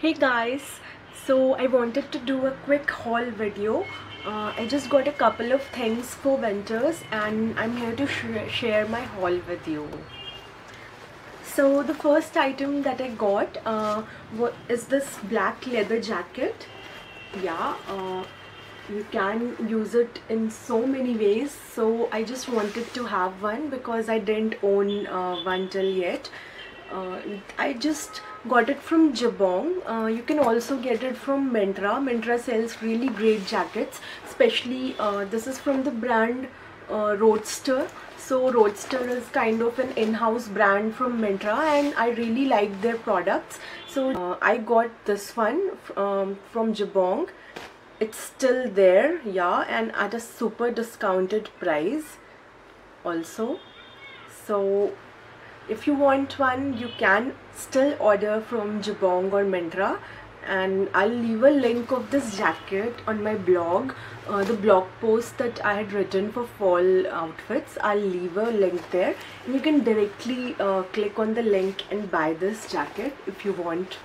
hey guys so i wanted to do a quick haul video. Uh, i just got a couple of things for winters and i'm here to sh share my haul with you. So the first item that i got uh, is this black leather jacket. Yeah uh, you can use it in so many ways. So I just wanted to have one because I didn't own uh, one till yet uh, I just got it from Jabong. Uh, you can also get it from Myntra Myntra sells really great jackets especially uh, this is from the brand uh, Roadster. So Roadster is kind of an in-house brand from Myntra and I really like their products. So uh, I got this one um, from Jabong. It's still there yeah and at a super discounted price also. So if you want one you can still order from Jabong or Myntra. And I'll leave a link of this jacket on my blog uh, the blog post that I had written for fall outfits. I'll leave a link there. And you can directly uh, click on the link and buy this jacket if you want.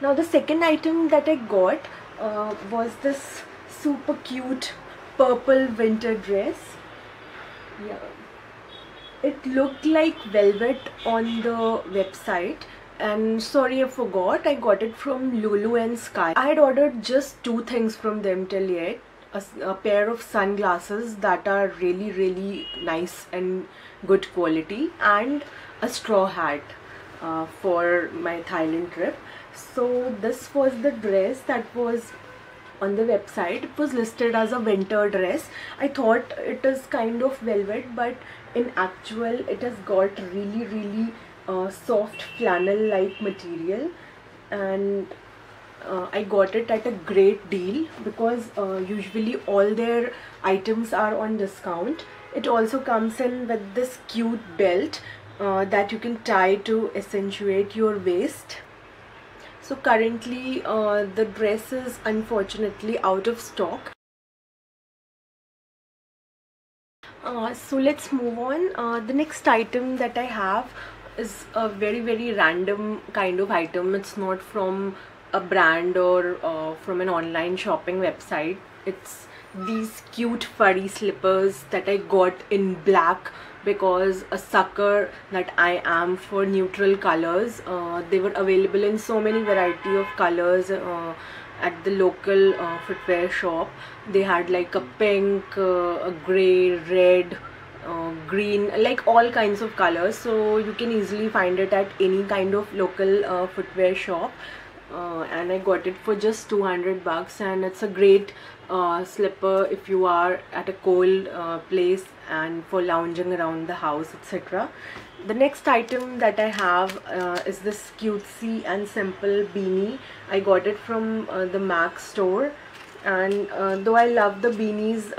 Now the second item that I got uh, was this super cute purple winter dress. Yeah it looked like velvet on the website. And sorry I forgot. I got it from Lulu and Sky. I had ordered just two things from them till yet. A, a, pair of sunglasses that are really really nice and good quality and a straw hat uh, for my Thailand trip. So this was the dress that was on the website. It was listed as a winter dress. I thought it is kind of velvet but in actual it has got really really uh, soft flannel like material. And uh, I got it at a great deal because uh, usually all their items are on discount. It also comes in with this cute belt uh, that you can tie to accentuate your waist. So currently uh, the dress is unfortunately out of stock uh, so let's move on. Uh, the next item that I have is a very very random kind of item. It's not from a brand or uh, from an online shopping website. It's these cute furry slippers that I got in black because a sucker that I am for neutral colors uh, they were available in so many variety of colors uh, at the local uh, footwear shop. They had like a pink uh, a gray red uh, green like all kinds of colors. So you can easily find it at any kind of local uh, footwear shop uh, and I got it for just 200 bucks and it's a great uh, slipper if you are at a cold uh, place and for lounging around the house etc the next item that I have uh, is this cutesy and simple beanie. I got it from uh, the MAC store. And uh, though I love the beanies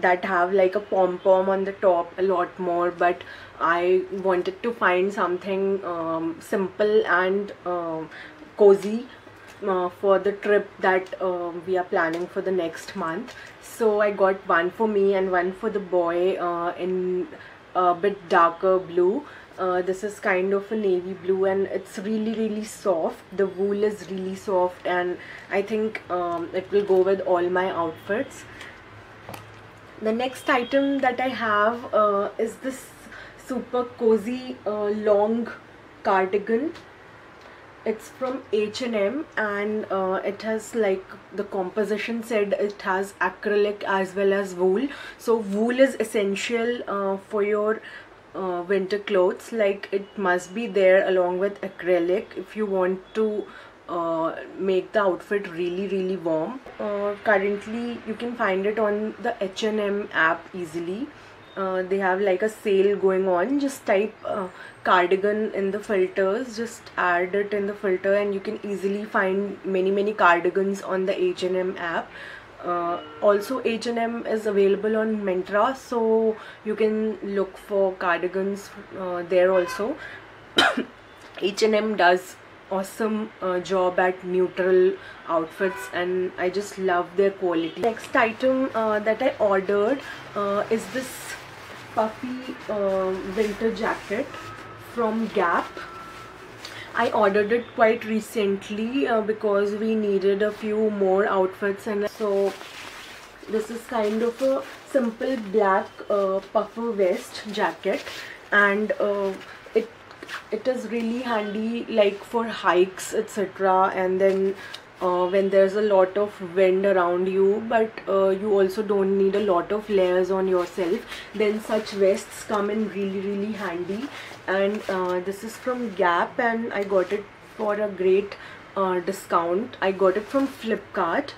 that have like a pom-pom on the top a lot more but I wanted to find something um, simple and cozy uh, for the trip that uh, we are planning for the next month. So I got one for me and one for the boy uh, in a bit darker blue. Uh, this is kind of a navy blue and it's really really soft. The wool is really soft and I think um, it will go with all my outfits. The next item that I have uh, is this super cozy uh, long cardigan it's from H&M and uh, it has like the composition said it has acrylic as well as wool. So wool is essential uh, for your uh, winter clothes. Like it must be there along with acrylic if you want to uh, make the outfit really really warm. Uh, currently you can find it on the H&M app easily uh, they have like a sale going on. Just type uh, cardigan in the filters. Just add it in the filter and you can easily find many many cardigans on the H&M app. Uh, also H&M is available on Myntra so you can look for cardigans uh, there also. H&M does awesome uh, job at neutral outfits and I just love their quality. Next item uh, that I ordered uh, is this puffy uh, winter jacket from Gap. I ordered it quite recently uh, because we needed a few more outfits and so this is kind of a simple black uh, puffer vest jacket and uh, it it is really handy like for hikes etc and then uh, when there's a lot of wind around you but uh, you also don't need a lot of layers on yourself then such vests come in really really handy. And uh, this is from Gap and I got it for a great uh, discount. I got it from Flipkart.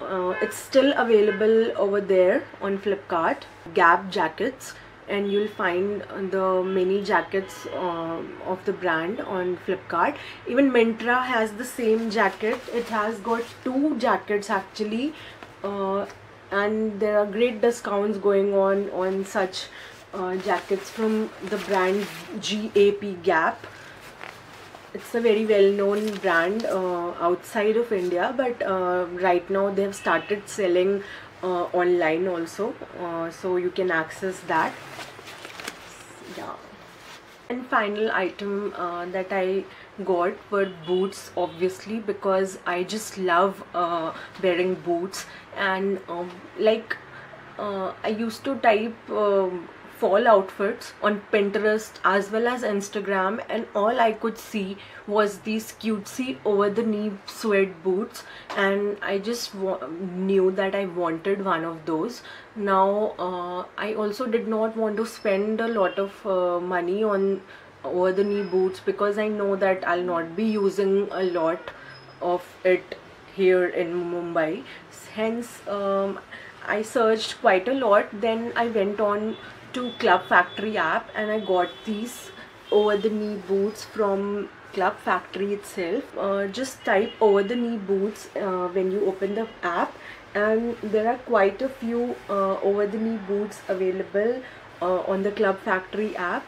Uh, it's still available over there on Flipkart. Gap jackets and you'll find the many jackets uh, of the brand on Flipkart. Even Myntra has the same jacket. It has got two jackets actually uh, and there are great discounts going on on such uh, jackets from the brand GAP Gap. It's a very well-known brand uh, outside of India but uh, right now they have started selling uh, online also uh, so you can access that. Yeah. And final item uh, that I got were boots obviously because I just love uh, wearing boots. And um, like uh, I used to type um, fall outfits on Pinterest as well as Instagram and all I could see was these cutesy over the knee suede boots and I just knew that I wanted one of those. Now uh, I also did not want to spend a lot of uh, money on over the knee boots because I know that I'll not be using a lot of it here in Mumbai hence um, I searched quite a lot then I went on to Club Factory app and I got these over the knee boots from Club Factory itself. Uh, just type over the knee boots uh, when you open the app and there are quite a few uh, over the knee boots available uh, on the Club Factory app.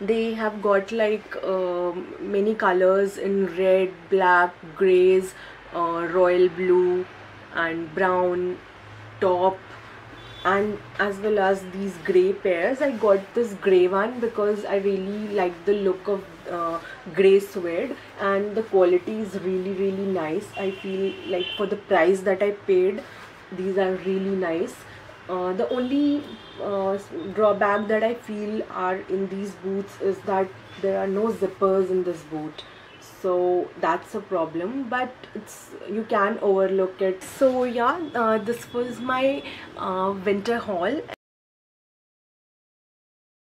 They have got like um, many colors in red, black, grays, uh, royal blue and brown top and as well as these gray pairs i got this gray one because i really like the look of uh, gray suede and the quality is really really nice. I feel like for the price that i paid these are really nice. Uh, the only uh, drawback that i feel are in these boots is that there are no zippers in this boot so that's a problem but it's you can overlook it. So yeah uh, this was my uh, winter haul